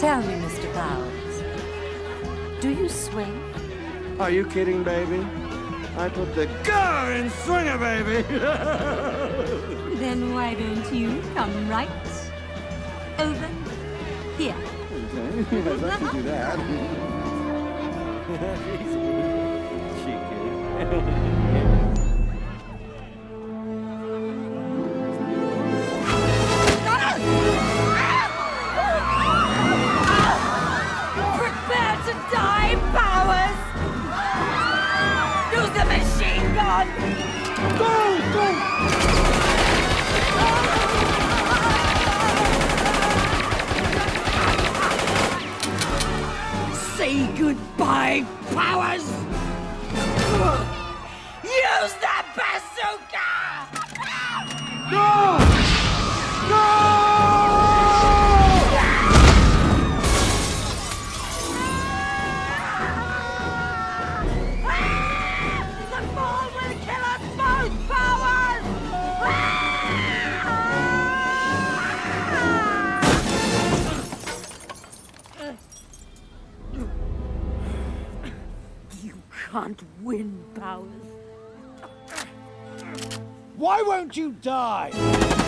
Tell me, Mr. Powers, do you swing? Are you kidding, baby? I put the go in swinger, baby! then why don't you come right over here? Okay, yes, I can do that. Prepare Use the machine gun! Go, go! Say goodbye, Powers! Can't win, Powers. Why won't you die?